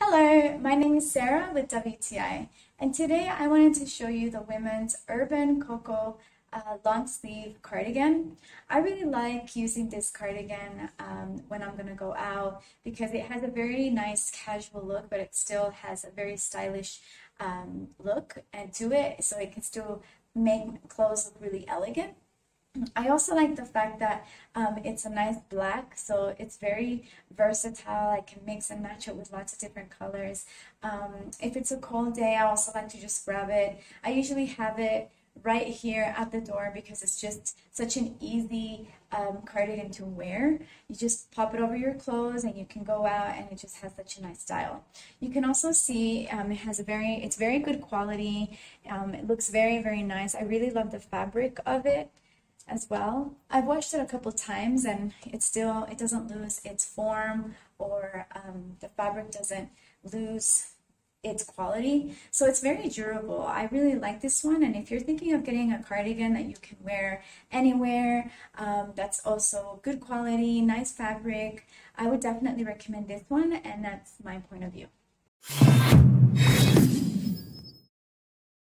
Hello, my name is Sarah with WTI and today I wanted to show you the women's Urban Coco uh, long sleeve cardigan. I really like using this cardigan um, when I'm going to go out because it has a very nice casual look but it still has a very stylish um, look and to it so it can still make clothes look really elegant. I also like the fact that um, it's a nice black, so it's very versatile. I can mix and match it with lots of different colors. Um, if it's a cold day, I also like to just grab it. I usually have it right here at the door because it's just such an easy um, cardigan to wear. You just pop it over your clothes and you can go out and it just has such a nice style. You can also see um, it has a very, it's very good quality. Um, it looks very, very nice. I really love the fabric of it as well. I've watched it a couple times and it still, it doesn't lose its form or um, the fabric doesn't lose its quality. So it's very durable. I really like this one. And if you're thinking of getting a cardigan that you can wear anywhere, um, that's also good quality, nice fabric, I would definitely recommend this one. And that's my point of view.